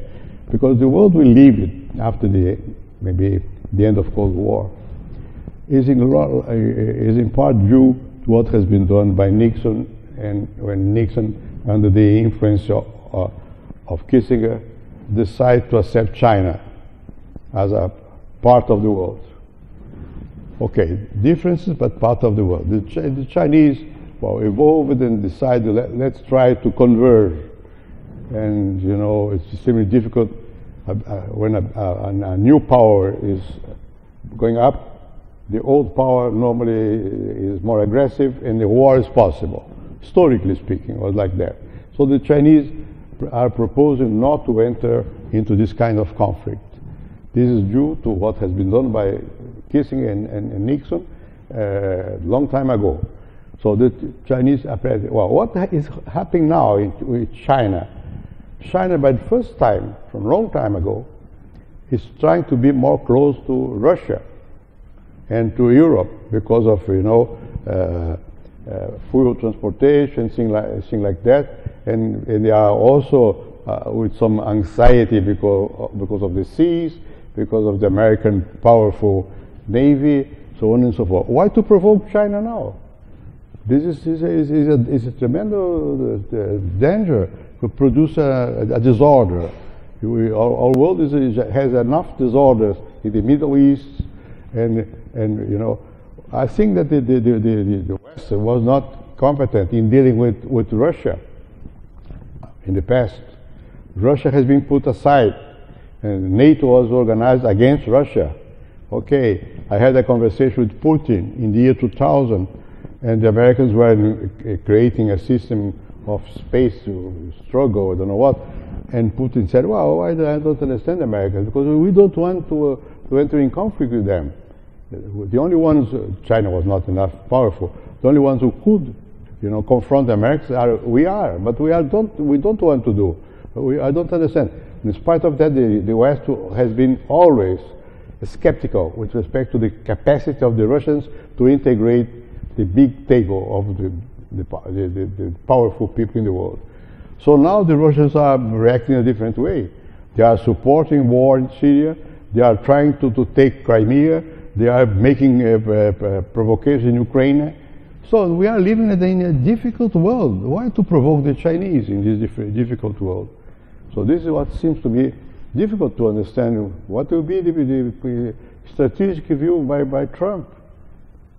because the world we live it after the maybe the end of Cold War is in, uh, is in part due to what has been done by Nixon and when Nixon, under the influence of, uh, of Kissinger, decided to accept China as a part of the world. Okay, differences, but part of the world. The, Ch the Chinese, well, evolved and decided let, us try to converge. And, you know, it's extremely difficult uh, uh, when a, a, a new power is going up the old power normally is more aggressive and the war is possible historically speaking, was like that. So the Chinese are proposing not to enter into this kind of conflict. This is due to what has been done by Kissinger and, and, and Nixon a uh, long time ago. So the Chinese are well, what is happening now in, China? China, by the first time, from a long time ago, is trying to be more close to Russia and to Europe because of, you know, uh, uh, fuel transportation, things like, thing like that. And, and they are also uh, with some anxiety because, because of the seas, because of the American powerful navy, so on and so forth. Why to provoke China now? This is, is, is, is, a, is a tremendous uh, danger to produce a, a disorder. We, our, our, world is, has enough disorders in the Middle East, and, and you know, I think that the, the, the, the, West was not competent in dealing with, with Russia in the past. Russia has been put aside, and NATO was organized against Russia. Okay, I had a conversation with Putin in the year 2000, and the Americans were creating a system of space struggle, I don't know what. And Putin said, well, I don't understand Americans, because we don't want to, uh, to enter in conflict with them. The only ones, uh, China was not enough powerful, the only ones who could, you know, confront the Americans are, we are, but we, are don't, we don't want to do. We, I don't understand. In spite of that, the, the West has been always skeptical with respect to the capacity of the Russians to integrate the big table of the, the, the, the, powerful people in the world. So now the Russians are reacting a different way. They are supporting war in Syria. They are trying to, to take Crimea. They are making a, provocation in Ukraine. So we are living in a difficult world. Why to provoke the Chinese in this difficult world? So this is what seems to be difficult to understand. What will be the, the strategic view by, by Trump?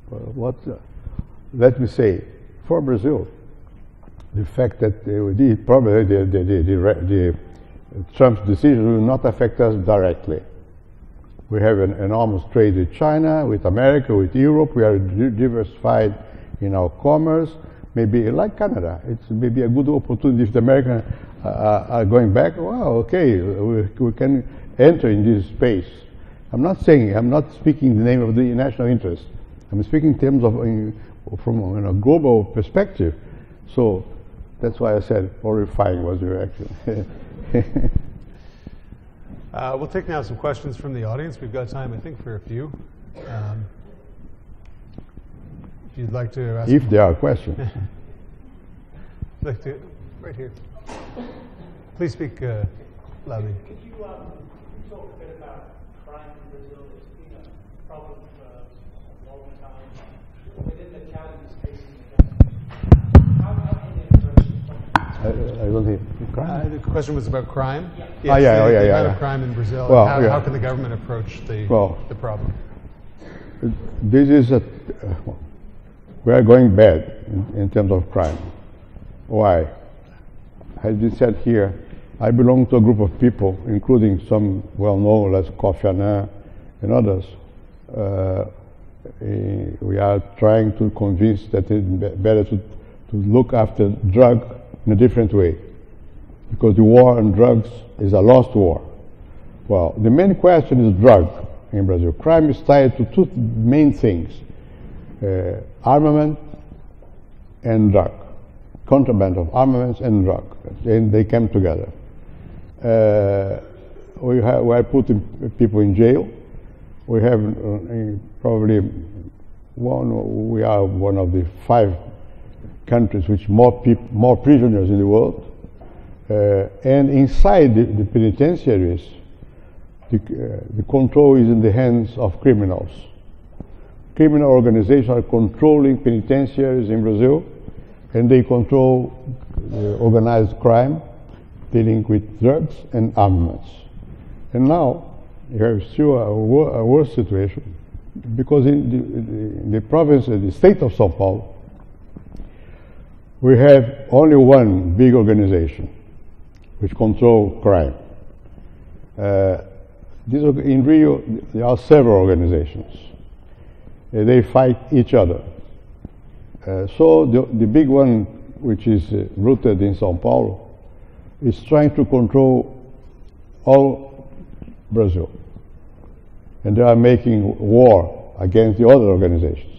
What, uh, let me say, for Brazil, the fact that the, probably the, the, the, Trump's decision will not affect us directly. We have an enormous trade with China, with America, with Europe. We are diversified in our commerce. Maybe like Canada, it's maybe a good opportunity if the Americans uh, are going back. Well, okay, we, we can enter in this space. I'm not saying, I'm not speaking the name of the national interest. I'm speaking in terms of, in, from a global perspective. So that's why I said horrifying was the reaction.
uh, we'll take now some questions from the audience. We've got time, I think, for a few. Um, if you'd like to ask.
If there are questions.
like to, right here. Please speak uh, loudly.
Could you um, talk a bit about crime in Brazil? It's been a problem for a long time. Within the challenges facing the government, how, how can they approach
I, I don't hear.
Uh, the question was about crime.
Yeah.
Yes,
Ah, yeah,
the,
oh, yeah,
the
yeah,
amount
yeah.
of crime in Brazil.
Well,
how,
yeah.
how can the government approach the
Well,
the problem?
This is a, uh, we are going bad in, in terms of crime. Why? As you said here, I belong to a group of people, including some well-known, as Kofi Annan and others. Uh, eh, we are trying to convince that it's be- better to, to look after drug in a different way, because the war on drugs is a lost war. Well, the main question is drug in Brazil. Crime is tied to two main things uh, armament and drug, contraband of armaments and drugs. And they came together. Uh, we, have, we are putting people in jail. We have uh, probably one, we are one of the five countries which more, more prisoners in the world. Uh, and inside the, the penitentiaries, the, uh, the control is in the hands of criminals. Criminal organizations are controlling penitentiaries in Brazil, and they control uh, organized crime, dealing with drugs and armaments. And now you have still a, wor- a worse situation, because in the, in the province, in the state of São Paulo, we have only one big organization which control crime. Uh, in Rio, there are several organizations. Uh, they fight each other. Uh, so the, the big one, which is uh, rooted in São Paulo, is trying to control all Brazil. And they are making war against the other organizations.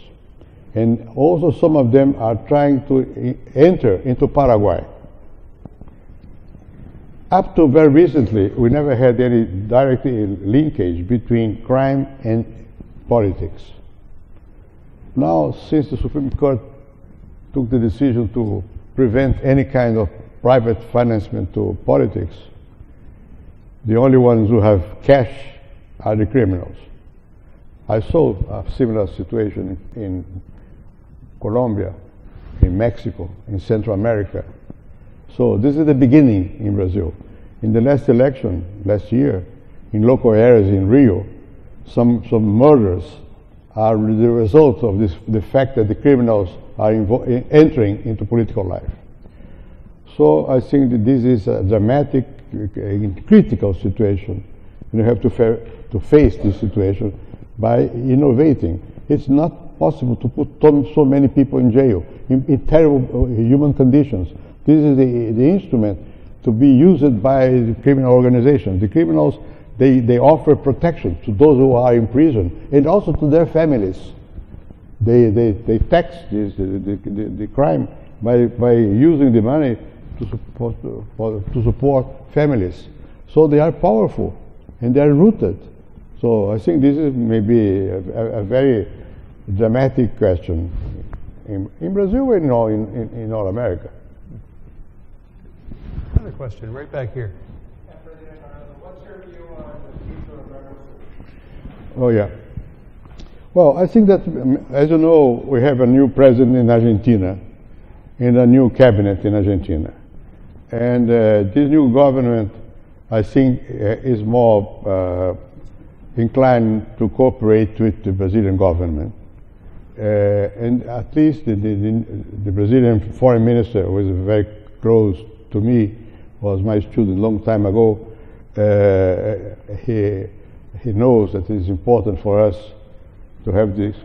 And also some of them are trying to enter into Paraguay. Up to very recently, we never had any direct linkage between crime and politics. Now, since the Supreme Court took the decision to prevent any kind of private financement to politics, the only ones who have cash are the criminals. I saw a similar situation in, Colombia, in Mexico, in Central America. So this is the beginning in Brazil. In the last election, last year, in local areas in Rio, some, some murders are the result of this, the fact that the criminals are entering into political life. So I think that this is a dramatic, uh, critical situation. And you have to, fa- to face this situation by innovating. It's not possible to put so so many people in jail in, in terrible uh, human conditions. This is the, the instrument to be used by the criminal organizations. The criminals, they, they offer protection to those who are in prison and also to their families they, they, they tax this, the, the, the, crime by, by using the money to support, for, to support families. So they are powerful and they are rooted. So I think this is maybe a, a, a very dramatic question in, in Brazil and in, in, in all America.
Another question, right back here.
Uh, President Cardoso, what's your view on the future of Mercosur?
Oh, yeah. Well, I think that, um, as you know, we have a new president in Argentina and a new cabinet in Argentina. And uh, this new government, I think, uh, is more uh, inclined to cooperate with the Brazilian government. Uh, and at least the, the, the Brazilian foreign minister who is very close to me, was my student a long time ago. Uh, he, he knows that it is important for us to have this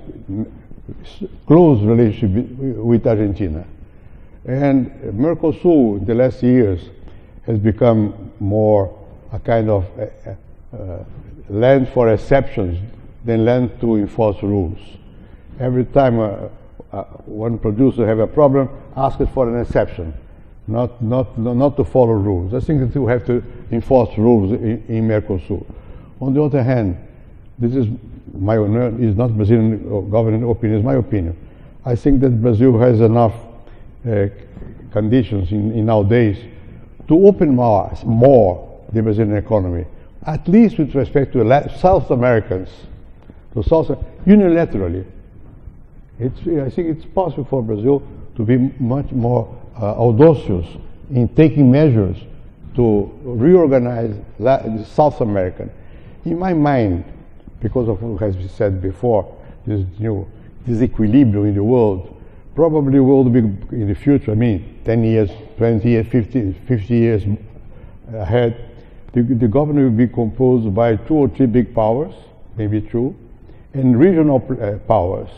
close relationship with Argentina. And Mercosur in the last years has become more a kind of uh, uh, land for exceptions than land to enforce rules. Every time uh, uh, one producer have a problem, ask it for an exception, not, not, not to follow rules. I think that we have to enforce rules in, in Mercosur. On the other hand, this is my own, is not Brazilian government opinion, it's my opinion. I think that Brazil has enough uh, conditions in, in nowadays to open more, more the Brazilian economy, at least with respect to South Americans, to South unilaterally. It's, I think it's possible for Brazil to be much more audacious in taking measures to reorganize South American. In my mind, because of what has been said before, this new disequilibrium in the world, probably will be in the future, I mean, 10 years, 20 years, 50, 50 years ahead, the, the government will be composed by two or three big powers, maybe two, and regional uh, powers.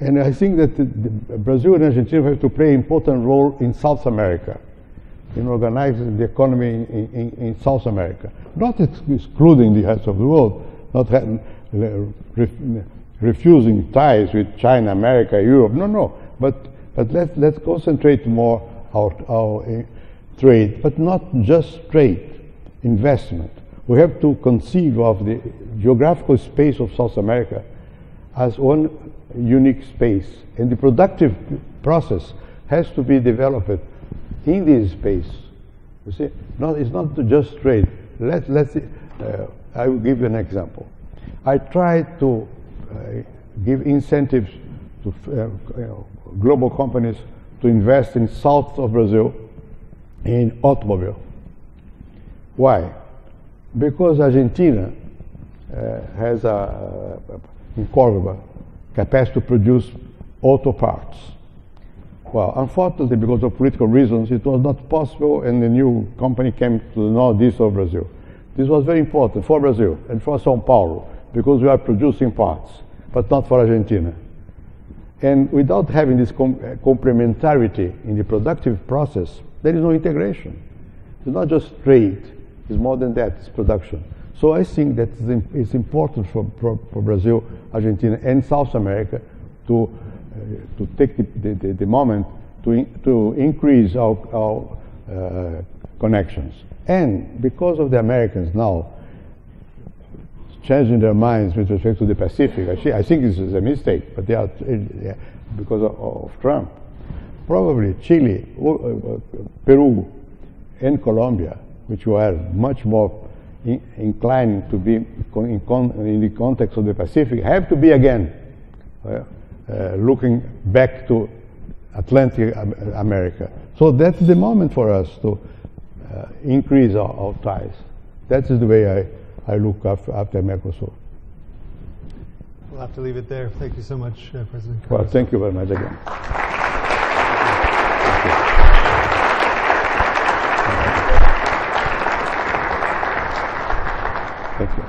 And I think that the, the Brazil and Argentina have to play an important role in South America, in organizing the economy in, in, in South America, not excluding the rest of the world, not refusing ties with China, America, Europe. No, no. But, but let's, let's concentrate more our, our uh, trade, but not just trade, investment. We have to conceive of the geographical space of South America as one unique space. And the productive process has to be developed in this space. You see, no, it's not just trade. Let, let's, uh, I will give you an example. I try to uh, give incentives to uh, you know, global companies to invest in south of Brazil in automobile. Why? Because Argentina uh, has a, in Cordoba capacity to produce auto parts. Well, unfortunately, because of political reasons, it was not possible, and the new company came to the northeast of Brazil. This was very important for Brazil and for Sao Paulo because we are producing parts, but not for Argentina. And without having this com uh, complementarity in the productive process, there is no integration. It's not just trade, it's more than that, it's production. So I think that it's important for, for, for Brazil, Argentina, and South America to, uh, to take the, the, the, moment to, in, to increase our, our uh, connections. And because of the Americans now changing their minds with respect to the Pacific, I think this is a mistake, but they are because of, of Trump. Probably Chile, uh, uh, Peru, and Colombia, which were much more in, inclined to be in, con, in, the context of the Pacific, have to be again uh, uh, looking back to Atlantic America. So that's the moment for us to uh, increase our, our, ties. That is the way I, I look after, after Mercosur.
We'll have to leave it there. Thank you so much, uh, President.
Well, thank you very much again. Thank you.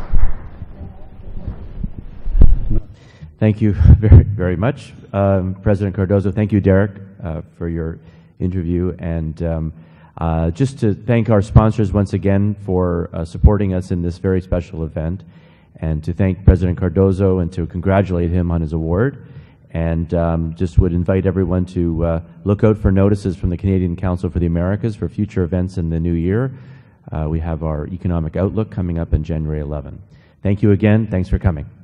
Thank you very, very much, um, President Cardoso. Thank you, Derek, uh, for your interview. And um, uh, just to thank our sponsors once again for uh, supporting us in this very special event, and to thank President Cardoso and to congratulate him on his award. And um, just would invite everyone to uh, look out for notices from the Canadian Council for the Americas for future events in the new year. Uh, we have our economic outlook coming up in January 11. Thank you again. Thanks for coming.